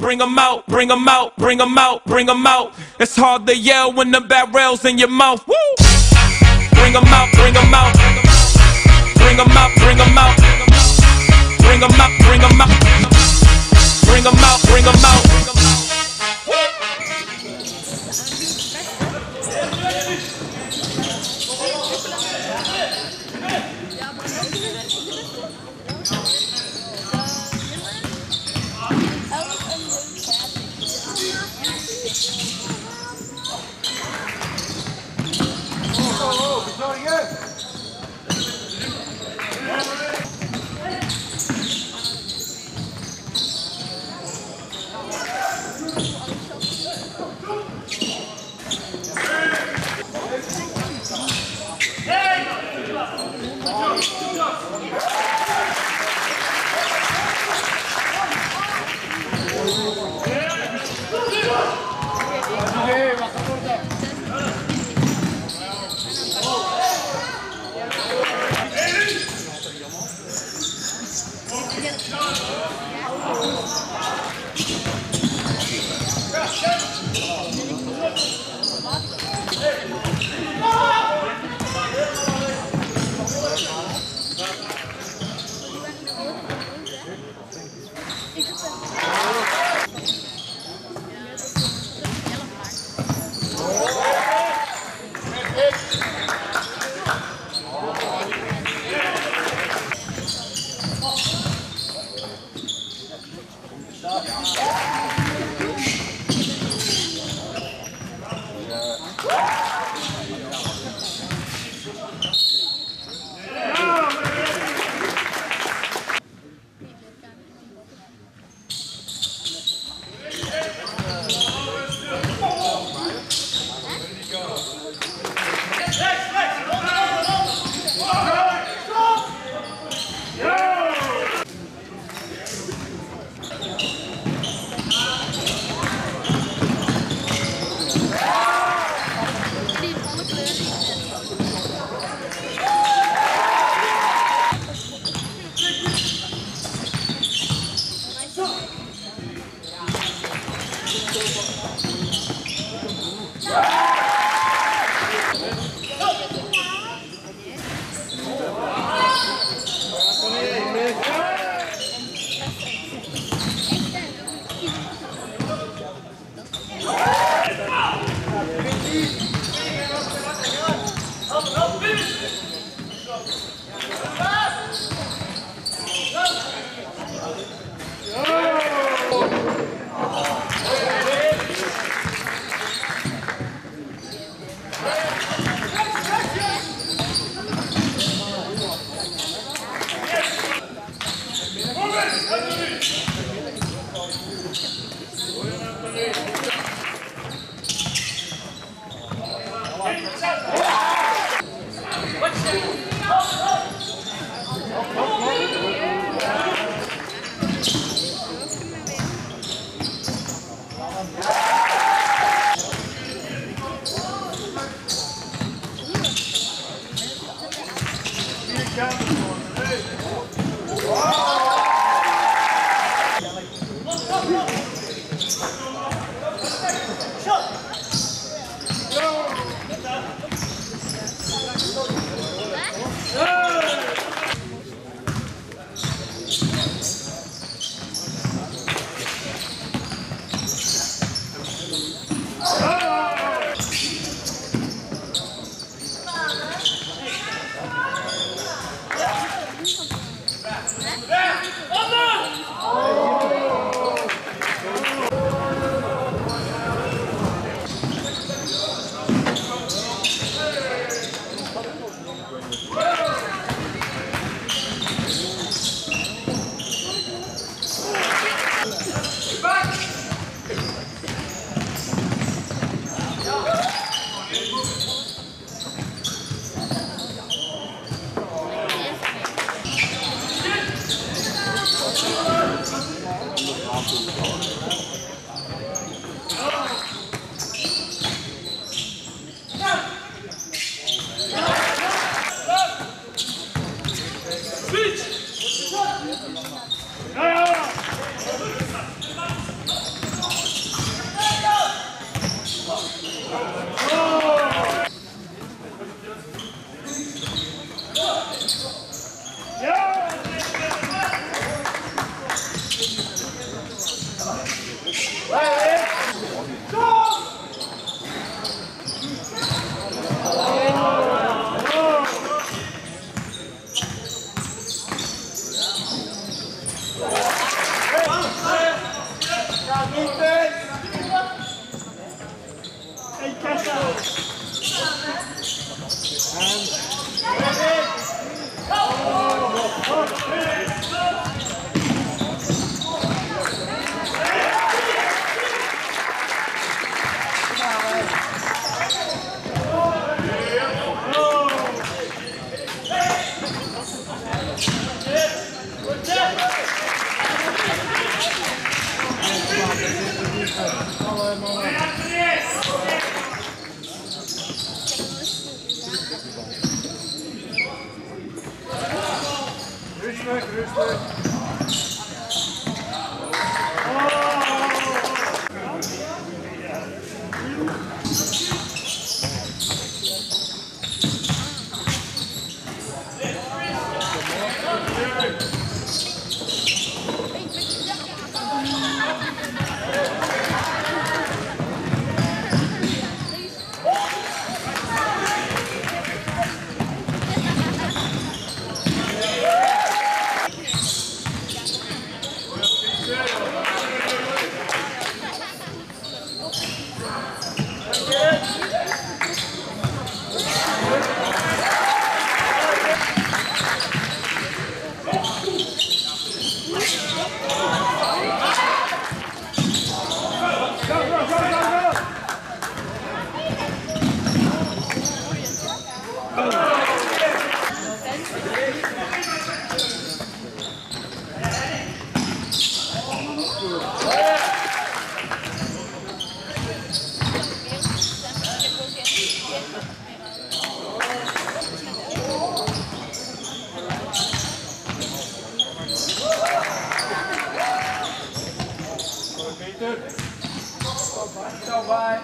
bring 'em out, bring 'em out, bring 'em out, bring 'em out. It's hard to yell when the barrel's in your mouth. Woo! Bring 'em out, bring 'em out. Bring 'em out, bring 'em out. Bring 'em out, bring 'em out. Bring 'em out, bring 'em out. Yeah! Go! Rüşvet, Victor. Então vai.